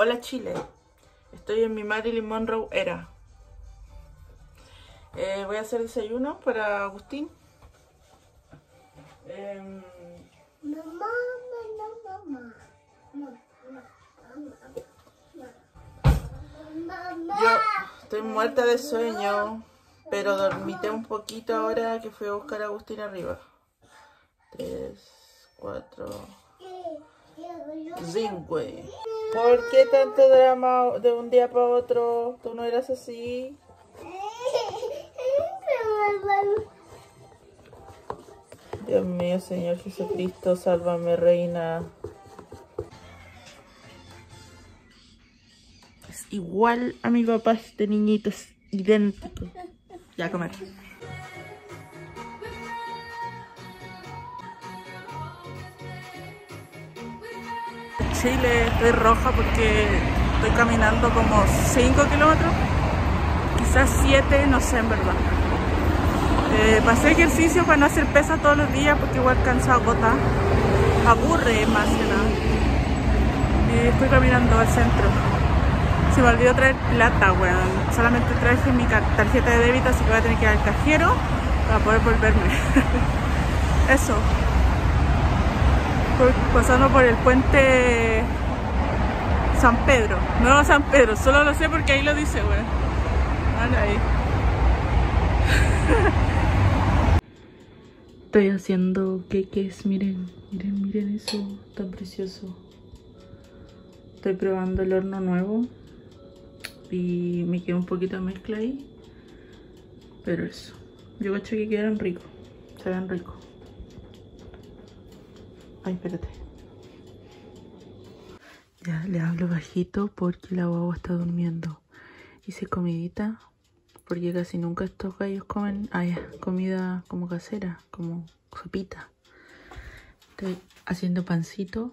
Hola Chile, estoy en mi Marilyn Monroe era. Eh, voy a hacer desayuno para Agustín. Em, Mamá, mamá, mamá. Mamá. yo estoy muerta de sueño, pero dormité un poquito ahora que fui a buscar a Agustín arriba. Tres, cuatro, cinco. ¿Por qué tanto drama de un día para otro? Tú no eras así. Dios mío, Señor Jesucristo, sálvame, reina. Es igual a mi papá este niñito, es idéntico. Ya comer. Chile, estoy roja porque estoy caminando como 5 kilómetros, quizás 7, no sé en verdad. Eh, pasé ejercicio para no hacer pesa todos los días porque igual cansa agota. Aburre más que nada. Y estoy caminando al centro. Se me olvidó traer plata, weón. Solamente traje mi tarjeta de débito, así que voy a tener que ir al cajero para poder volverme. Eso. Pasando por el puente San Pedro. No San Pedro, solo lo sé porque ahí lo dice, weón. Anda ahí. Estoy haciendo queques, miren, miren, miren eso, tan precioso. Estoy probando el horno nuevo y me queda un poquito de mezcla ahí. Pero eso, yo cacho que quedan ricos, se ven ricos. Ay, espérate. Le hablo bajito porque la guagua está durmiendo. Hice comidita porque casi nunca estos gallos comen ah, comida como casera, como sopita. Estoy haciendo pancito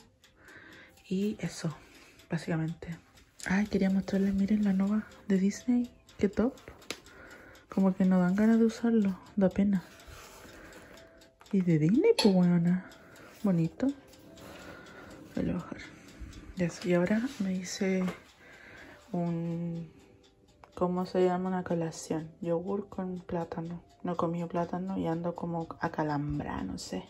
y eso, básicamente. Ay, quería mostrarles, miren la nueva de Disney. Qué top. Como que no dan ganas de usarlo, da pena. Y de Disney, pues buena. Bonito. Ya, y ahora me hice un ¿Cómo se llama una colación? Yogur con plátano. No comido plátano y ando como acalambrada, no sé.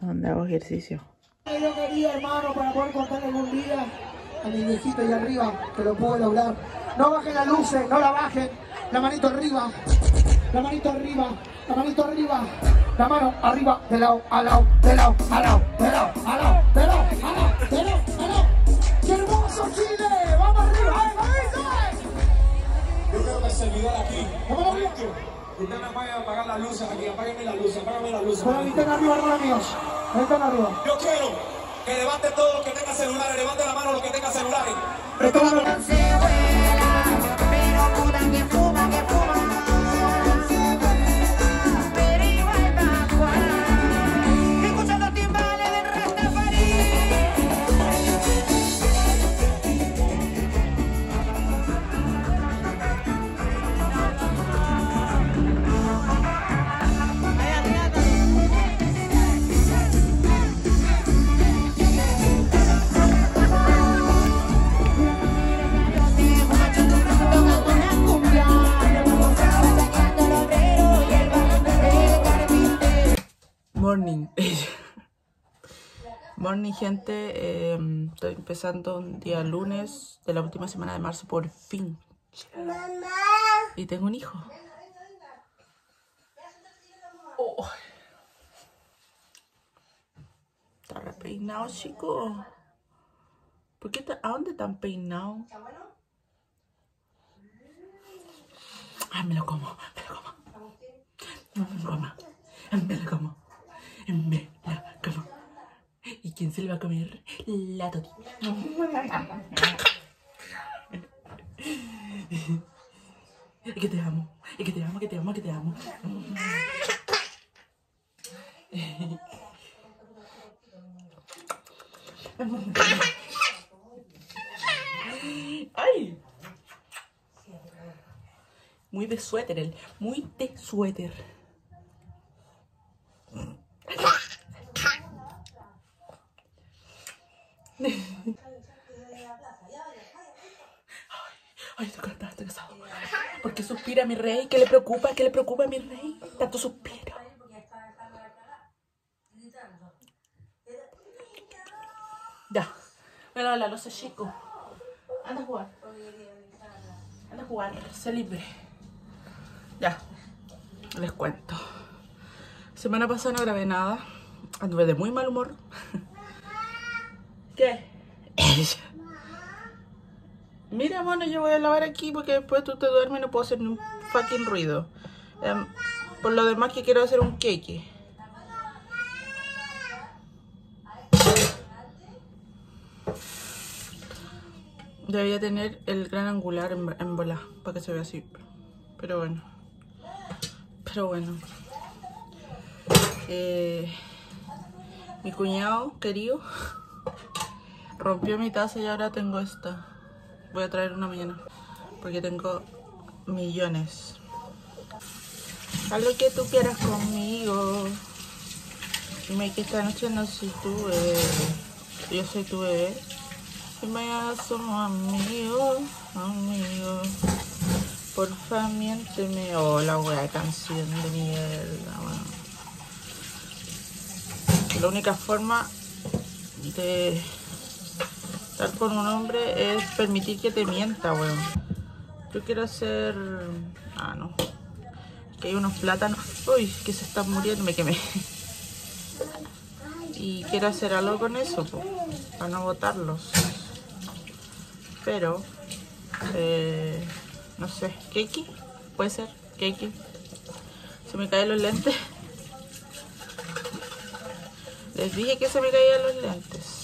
¿Dónde hago ejercicio? Yo quería, hermano, para poder contar algún día a mi viejito ahí arriba, que lo puedo lograr. No bajen las luces, no la bajen. La manito arriba, la manito arriba, la manito arriba. La mano arriba, de lado, a lado, de lado, a lado, Va Morning. Morning, gente. Eh, estoy empezando un día lunes de la última semana de marzo, por fin. Mamá. Y tengo un hijo. Oh. Está repeinado, chico. ¿Por qué ¿A dónde están peinados? Ah, me lo como, me lo como. Me lo como. Me lo como. Me lo como. ¿Y quién se le va a comer? La Toti. Es que te amo, es que te amo, que te amo, que te amo. ¡Ay! Muy de suéter, él. Muy de suéter. Ay, cansado, estoy cansado. ¿Por qué suspira mi rey? ¿Qué le preocupa? ¿Qué le preocupa a mi rey? Tanto suspiro. Ya. Bueno, la losa chico. Anda a jugar. Anda a jugar. Sé libre. Ya. Les cuento. Semana pasada no grabé nada. Anduve de muy mal humor. ¿Qué? Mira, bueno, yo voy a lavar aquí porque después tú te duermes y no puedo hacer ni un fucking ruido. Em, por lo demás que quiero hacer un cake. Debería tener el gran angular en, en para que se vea así. Pero bueno. Pero bueno. Eh, mi cuñado querido rompió mi taza y ahora tengo esta. Voy a traer una mañana porque tengo millones. Haz lo que tú quieras conmigo. Dime que esta noche no soy tu bebé. Yo soy tu bebé. Y mañana somos amigos, amigos. Porfa, miénteme. Oh, la wea canción de mierda. La única forma de estar con un hombre es permitir que te mienta, weón. Yo quiero hacer... Ah, no. Que hay unos plátanos. Uy, que se están muriendo. Me quemé. Y quiero hacer algo con eso, po, para no botarlos. Pero... Eh, no sé. ¿Keiki? Puede ser. Keiki. Se me caen los lentes. Les dije que se me caían los lentes.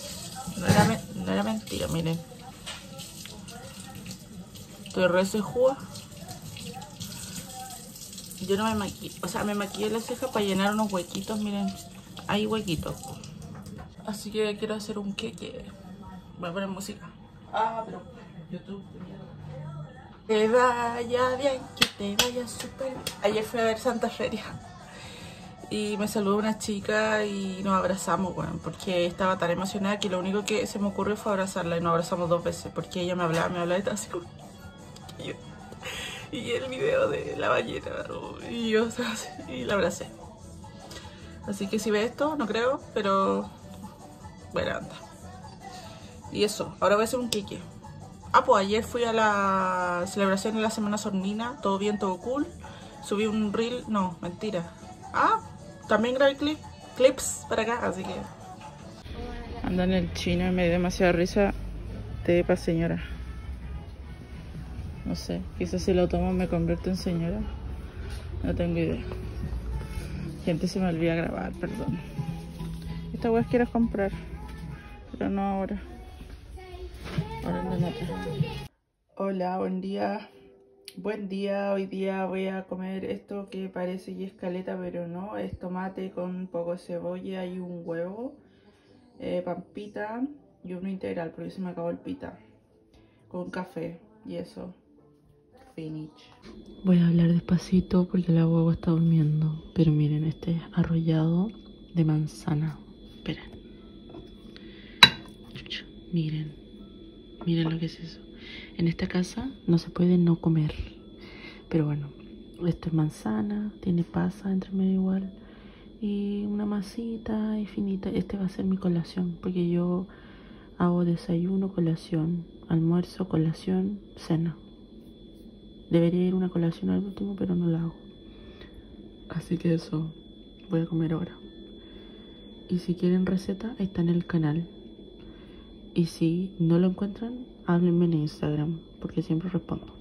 No era, no era mentira, miren. Estoy re jugo. Yo no me maquillé, o sea, me maquillé las cejas para llenar unos huequitos, miren. Hay huequitos. Así que quiero hacer un queque. Voy a poner música. Ah, pero YouTube. Que vaya bien, que te vaya súper. Ayer fui a ver Santa Feria. Y me saludó una chica y nos abrazamos, bueno, porque estaba tan emocionada que lo único que se me ocurrió fue abrazarla y nos abrazamos dos veces, porque ella me hablaba, me hablaba y estaba así. Y, yo- y el video de la ballena, y yo y la abracé. Así que si ve esto, no creo, pero... Bueno, anda. Y eso, ahora voy a hacer un kiki. Ah, pues ayer fui a la celebración de la Semana Sornina, todo bien, todo cool. Subí un reel, no, mentira. Ah, también grabé clip, clips para acá, así que... Anda en el chino y me dio demasiada risa. Te pa señora. No sé, quizás si lo tomo me convierto en señora. No tengo idea. Gente, se me olvida grabar, perdón. Esta wea quiero comprar, pero no ahora. Ahora en otra. Hola, buen día. Buen día, hoy día voy a comer esto que parece y escaleta, pero no, es tomate con poco de cebolla y un huevo, eh, pampita y uno integral, porque se me acabó el pita, con café y eso. Finish. Voy a hablar despacito porque la huevo está durmiendo, pero miren, este es arrollado de manzana. Esperen. Miren, miren lo que es eso. En esta casa no se puede no comer. Pero bueno, esto es manzana, tiene pasa entre medio igual. Y una masita y finita. Este va a ser mi colación, porque yo hago desayuno, colación, almuerzo, colación, cena. Debería ir una colación al último, pero no la hago. Así que eso voy a comer ahora. Y si quieren receta, está en el canal. Y si no lo encuentran, háblenme en Instagram, porque siempre respondo.